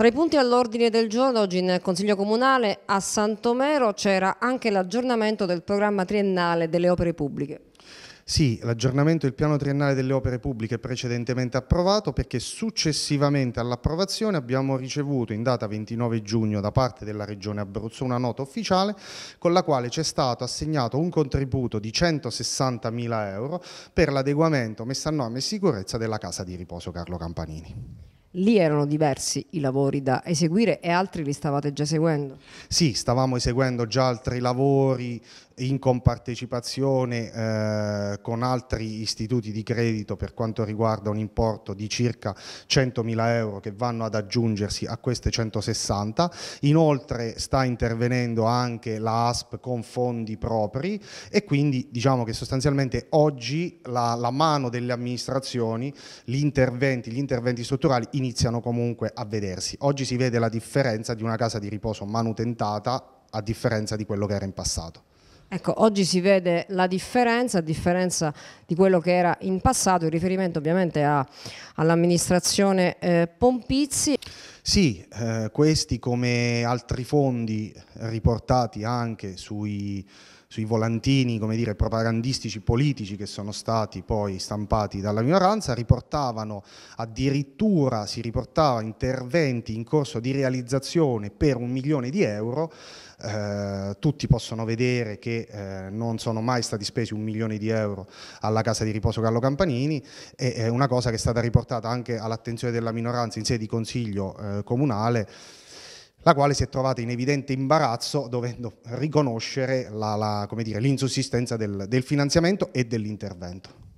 Tra i punti all'ordine del giorno oggi nel Consiglio Comunale a Santomero c'era anche l'aggiornamento del programma triennale delle opere pubbliche. Sì, l'aggiornamento del piano triennale delle opere pubbliche precedentemente approvato perché successivamente all'approvazione abbiamo ricevuto in data 29 giugno da parte della Regione Abruzzo una nota ufficiale con la quale ci è stato assegnato un contributo di 160 mila euro per l'adeguamento, messa a norma e sicurezza della casa di riposo Carlo Campanini. Lì erano diversi i lavori da eseguire e altri li stavate già eseguendo? Sì, stavamo eseguendo già altri lavori in compartecipazione eh, con altri istituti di credito per quanto riguarda un importo di circa 100.000 euro che vanno ad aggiungersi a queste 160. Inoltre sta intervenendo anche la ASP con fondi propri e quindi diciamo che sostanzialmente oggi la, la mano delle amministrazioni, gli interventi, gli interventi strutturali iniziano comunque a vedersi. Oggi si vede la differenza di una casa di riposo manutentata a differenza di quello che era in passato. Ecco, oggi si vede la differenza, a differenza di quello che era in passato, in riferimento ovviamente all'amministrazione eh, Pompizzi. Sì, eh, questi come altri fondi riportati anche sui, sui volantini come dire, propagandistici politici che sono stati poi stampati dalla minoranza, riportavano addirittura, si riportava interventi in corso di realizzazione per un milione di euro eh, tutti possono vedere che eh, non sono mai stati spesi un milione di euro alla casa di riposo Carlo Campanini e è una cosa che è stata riportata anche all'attenzione della minoranza in sede di consiglio eh, comunale la quale si è trovata in evidente imbarazzo dovendo riconoscere l'insussistenza del, del finanziamento e dell'intervento.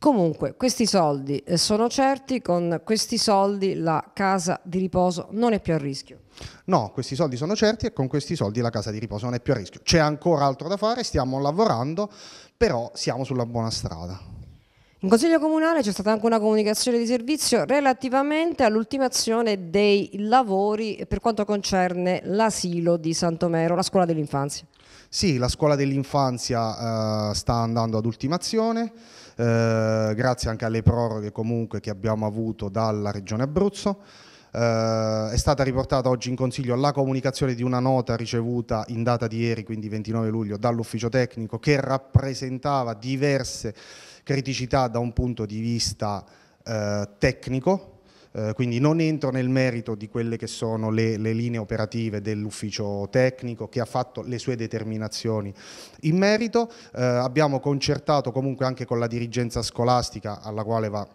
Comunque, questi soldi eh, sono certi, con questi soldi la casa di riposo non è più a rischio. No, questi soldi sono certi e con questi soldi la casa di riposo non è più a rischio. C'è ancora altro da fare, stiamo lavorando, però siamo sulla buona strada. In Consiglio Comunale c'è stata anche una comunicazione di servizio relativamente all'ultimazione dei lavori per quanto concerne l'asilo di Santomero, la scuola dell'infanzia. Sì, la scuola dell'infanzia eh, sta andando ad ultimazione, eh, grazie anche alle proroghe comunque che abbiamo avuto dalla Regione Abruzzo. Eh, è stata riportata oggi in Consiglio la comunicazione di una nota ricevuta in data di ieri, quindi 29 luglio, dall'ufficio tecnico che rappresentava diverse criticità da un punto di vista eh, tecnico, eh, quindi non entro nel merito di quelle che sono le, le linee operative dell'ufficio tecnico che ha fatto le sue determinazioni. In merito, eh, abbiamo concertato comunque anche con la dirigenza scolastica alla quale va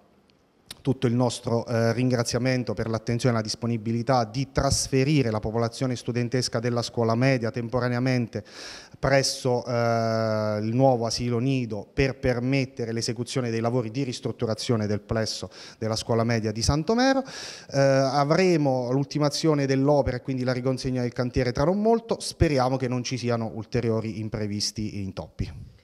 tutto il nostro eh, ringraziamento per l'attenzione e la disponibilità di trasferire la popolazione studentesca della scuola media temporaneamente presso eh, il nuovo asilo nido per permettere l'esecuzione dei lavori di ristrutturazione del plesso della scuola media di Santomero. Eh, avremo l'ultimazione dell'opera e quindi la rigonsegna del cantiere tra non molto, speriamo che non ci siano ulteriori imprevisti intoppi.